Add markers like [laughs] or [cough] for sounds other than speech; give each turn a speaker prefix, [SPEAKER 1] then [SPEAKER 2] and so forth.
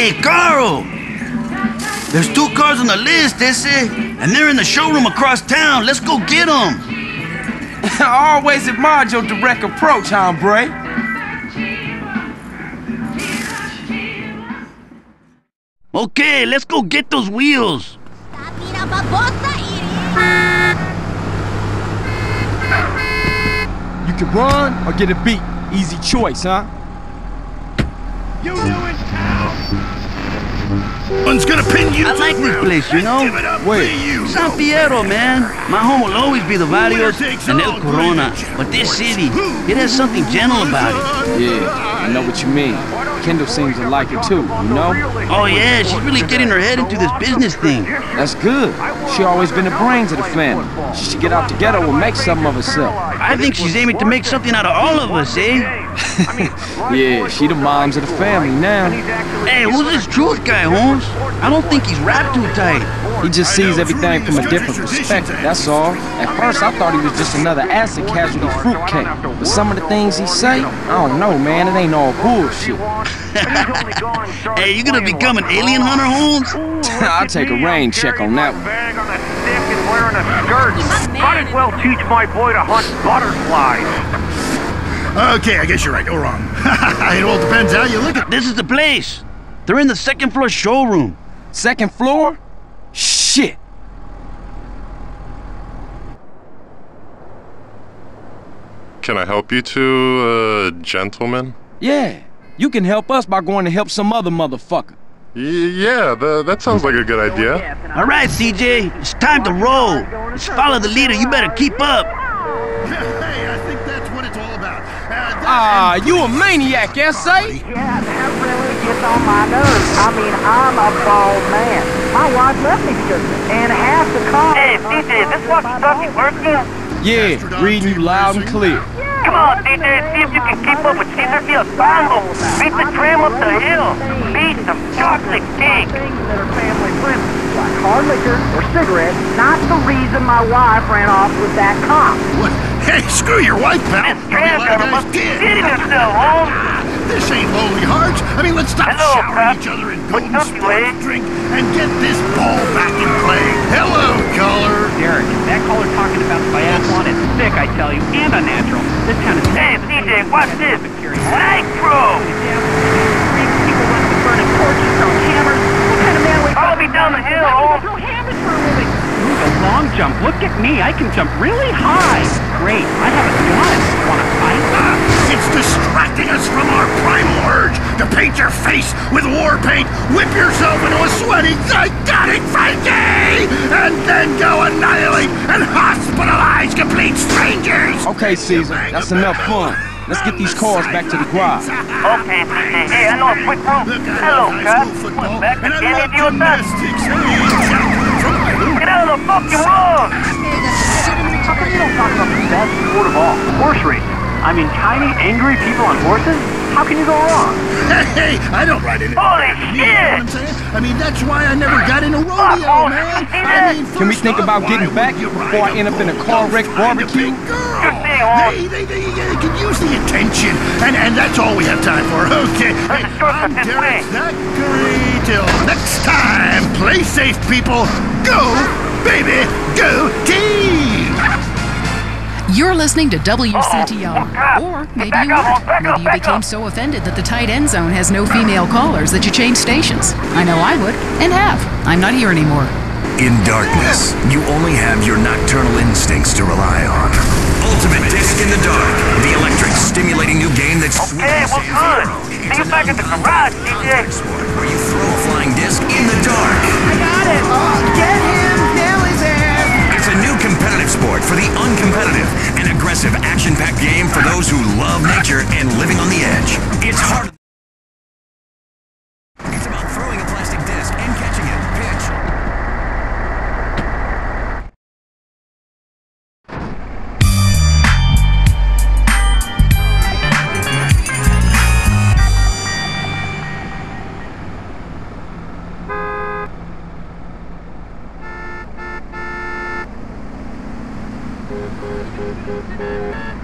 [SPEAKER 1] Hey, Carl! There's two cars on the list, they say, and they're in the showroom across town. Let's go get them.
[SPEAKER 2] I [laughs] always admired your direct approach, hombre.
[SPEAKER 1] Okay, let's go get those wheels.
[SPEAKER 2] You can run or get a beat. Easy choice, huh?
[SPEAKER 3] You new in town?
[SPEAKER 4] One's gonna pin you
[SPEAKER 1] I
[SPEAKER 4] to
[SPEAKER 1] like this place, you know?
[SPEAKER 4] Give it up
[SPEAKER 2] Wait,
[SPEAKER 4] for you.
[SPEAKER 1] San Fierro, man. My home will always be the Barrios and El Corona. But this city, it has something gentle about it.
[SPEAKER 2] Yeah, I know what you mean. Kendl seems to like it too, you know?
[SPEAKER 1] Oh, yeah, she's really getting her head into this business thing.
[SPEAKER 2] That's good. She always been the brains of the family. She should get out the ghetto and make something of herself.
[SPEAKER 1] I think she's aiming to make something out of all of us, eh? [laughs]
[SPEAKER 2] Yeah, she the moms of the family now.
[SPEAKER 1] Hey, who's this truth guy, Holmes? I don't think he's wrapped too tight.
[SPEAKER 2] He just sees everything from a different perspective, that's all. At first, I thought he was just another acid casualty fruitcake. But some of the things he say, I don't know, man. It ain't all bullshit. [laughs] [laughs]
[SPEAKER 1] Hey, you gonna become an alien hunter, Holmes?
[SPEAKER 2] I'll take a rain check on that one.
[SPEAKER 3] Bag on the stick and wearing a skirt. Might as well teach my boy to hunt butterflies.
[SPEAKER 4] Okay, I guess you're right. You're wrong. [laughs] it all depends how you look at it.
[SPEAKER 1] This is the place. They're in the second floor showroom.
[SPEAKER 2] Second floor? Shit.
[SPEAKER 5] Can I help you two, uh, gentlemen?
[SPEAKER 2] Yeah. You can help us by going to help some other motherfucker.
[SPEAKER 5] Y yeah, tha- that sounds like a good idea.
[SPEAKER 1] All right, CJ, it's time to roll. Let's follow the leader. You better keep up.
[SPEAKER 2] Ah,
[SPEAKER 4] and-
[SPEAKER 2] you a maniac, S.A.?
[SPEAKER 6] Yeah, that really gets on my nerves. I mean, I'm a bald man. My wife left me because. And half the car...
[SPEAKER 3] Hey, CJ, is this walkie-talkie working?
[SPEAKER 2] Yeah, reading you loud and clear.
[SPEAKER 3] Come on, CJ, see if you can keep up with Caesarfield Silo. Beat the tram up the hill. Beat some chocolate cake.
[SPEAKER 6] Things that are family friendly, like hard liquor or cigarettes, not the reason my wife ran off with that cop.
[SPEAKER 4] What? Hey, screw your wife, pal.
[SPEAKER 3] This
[SPEAKER 4] Maybe a
[SPEAKER 3] tram
[SPEAKER 4] lot of
[SPEAKER 3] driver
[SPEAKER 4] guys
[SPEAKER 3] must be
[SPEAKER 4] did.
[SPEAKER 3] kidding himself, Holmes.
[SPEAKER 4] This ain't Lonely Hearts. I mean, let's stop
[SPEAKER 3] Hello,
[SPEAKER 4] shouting
[SPEAKER 3] Pep.
[SPEAKER 4] at each other and go
[SPEAKER 3] What's
[SPEAKER 4] and
[SPEAKER 3] up,
[SPEAKER 4] split
[SPEAKER 3] Wade?
[SPEAKER 4] a drink and get this ball back in play. Hello, caller.
[SPEAKER 7] Derek, that caller talking about biathlon is sick, I tell you, and unnatural. This town is
[SPEAKER 3] Hey, CJ, watch this. Nitro.
[SPEAKER 7] People run with burning torches, throw hammers. What kind of man would
[SPEAKER 3] Follow me down the hill, Holmes.
[SPEAKER 7] throw hammers for a living? Ooh, the long jump. Look at me. I can jump really high. Great. I have a gun. Want to fight?
[SPEAKER 4] Ah, it's distracting us from our primal urge to paint your face with war paint, whip yourself into a sweaty, psychotic Frankie, and then go annihilate and hospitalize complete strangers.
[SPEAKER 2] Okay, Cesar, that's enough fun. Let's get these cars back to the garage.
[SPEAKER 3] Okay, CJ. Hey, I know a quick route. Hello,
[SPEAKER 4] love high
[SPEAKER 3] Cut.
[SPEAKER 4] school football,
[SPEAKER 3] Back
[SPEAKER 4] and I
[SPEAKER 3] again
[SPEAKER 4] love
[SPEAKER 3] if you a best.
[SPEAKER 4] gymnastics. From my room.
[SPEAKER 3] Get out of the fucking road.
[SPEAKER 7] How come you don't talk about the best sport of all? Horse racing. I mean, tiny, angry people on horses? How can you go wrong?
[SPEAKER 4] Hey, I don't ride in it.
[SPEAKER 3] Holy
[SPEAKER 4] You know what I'm
[SPEAKER 3] shit!
[SPEAKER 4] saying? I mean, that's why I never got in a rodeo,
[SPEAKER 3] oh,
[SPEAKER 4] man. I mean,
[SPEAKER 2] Can we think
[SPEAKER 4] off,
[SPEAKER 2] about getting back
[SPEAKER 4] you
[SPEAKER 2] before I end up in a car wreck barbecue?
[SPEAKER 4] big girl.
[SPEAKER 3] Good thing, Holmes.
[SPEAKER 4] They, they, they, they could use the attention, and, and that's all we have time for. [laughs] Okay.
[SPEAKER 3] There's a shortcut
[SPEAKER 4] I'm
[SPEAKER 3] this
[SPEAKER 4] Derek. Thackery. Till next time, play safe, people. Go, baby, go team!
[SPEAKER 8] You're listening to WCTR.
[SPEAKER 3] Oh,
[SPEAKER 8] Or maybe you weren't. Maybe you became so offended that the tight end zone has no female callers that you changed stations. I know I would, and have. I'm not here anymore.
[SPEAKER 9] In darkness, you only have your nocturnal instincts to rely
[SPEAKER 3] Thank you.